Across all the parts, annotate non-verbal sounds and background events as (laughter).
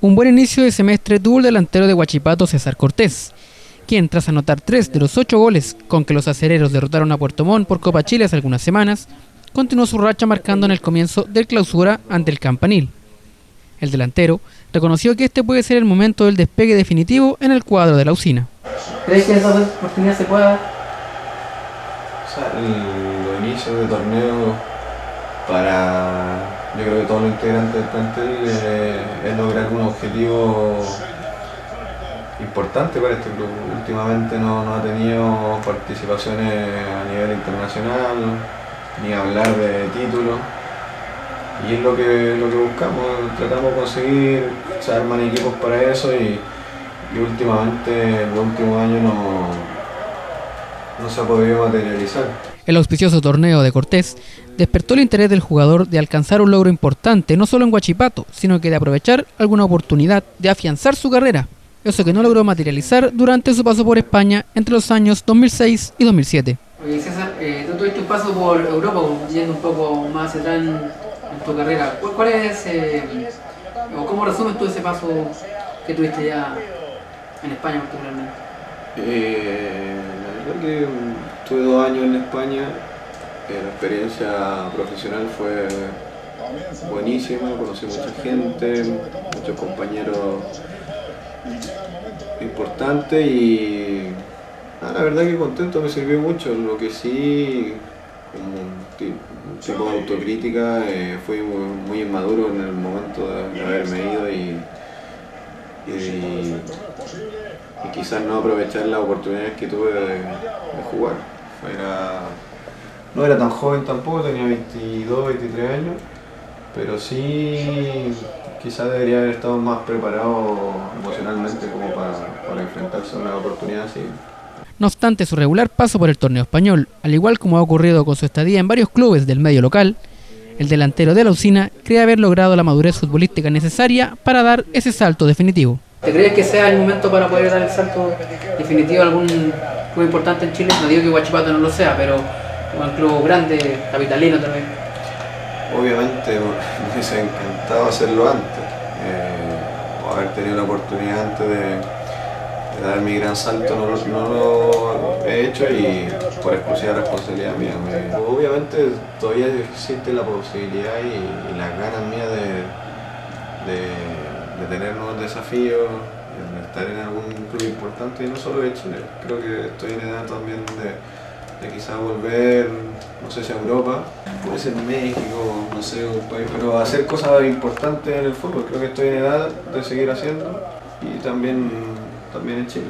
Un buen inicio de semestre tuvo el delantero de Huachipato César Cortés, quien tras anotar tres de los ocho goles con que los acereros derrotaron a Puerto Montt por Copa Chile hace algunas semanas, continuó su racha marcando en el comienzo del clausura ante el Campanil. El delantero reconoció que este puede ser el momento del despegue definitivo en el cuadro de la usina. ¿Crees que esa oportunidad se pueda? O sea, el, los inicios de torneo para yo creo que todos los integrantes del plantel eh, es lograr un objetivo importante para este club. Últimamente no, no, ha tenido participaciones a nivel internacional, ni hablar de títulos. Y es lo que, lo que buscamos, tratamos de conseguir, se arman equipos para eso y, y últimamente, en los últimos años no, no se ha podido materializar. El auspicioso torneo de Cortés despertó el interés del jugador de alcanzar un logro importante, no solo en Huachipato, sino que de aprovechar alguna oportunidad de afianzar su carrera, eso que no logró materializar durante su paso por España entre los años 2006 y 2007. Oye César, eh, tú tuviste un paso por Europa, yendo un poco más atrás en, en tu carrera. ¿Cuál, es, eh, o cómo resumes tú ese paso que tuviste ya en España particularmente? Eh, que Estuve dos años en España, eh, la experiencia profesional fue buenísima, conocí mucha gente, muchos compañeros importantes y la verdad que contento, me sirvió mucho, lo que sí, como un, tipo de autocrítica, eh, fui muy, inmaduro en el momento de, haberme ido y, quizás no aprovechar las oportunidades que tuve de jugar. Era, no era tan joven tampoco, tenía 22, 23 años, pero sí quizás debería haber estado más preparado emocionalmente como para, para enfrentarse a una oportunidad así. No obstante su regular paso por el torneo español, al igual como ha ocurrido con su estadía en varios clubes del medio local, el delantero de la usina cree haber logrado la madurez futbolística necesaria para dar ese salto definitivo. ¿Te crees que sea el momento para poder dar el salto definitivo a algún club importante en Chile? No digo que Guachipato no lo sea, pero un club grande, capitalino también. Obviamente me (laughs) hubiese encantado hacerlo antes, eh, o haber tenido la oportunidad antes de, dar mi gran salto, no, lo he hecho y por exclusiva responsabilidad mía. obviamente todavía existe la posibilidad y, las ganas mías de de tener nuevos desafíos, de estar en algún club importante y no solo de Chile. Creo que estoy en edad también de, de quizás volver, no sé si a Europa, puede ser México, no sé, un país, pero hacer cosas importantes en el fútbol. Creo que estoy en edad de seguir haciendo y también, también en Chile.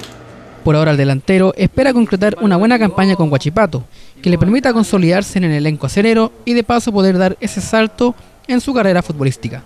Por ahora el delantero espera concretar una buena campaña con Guachipato, que le permita consolidarse en el elenco acerero y de paso poder dar ese salto en su carrera futbolística.